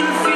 in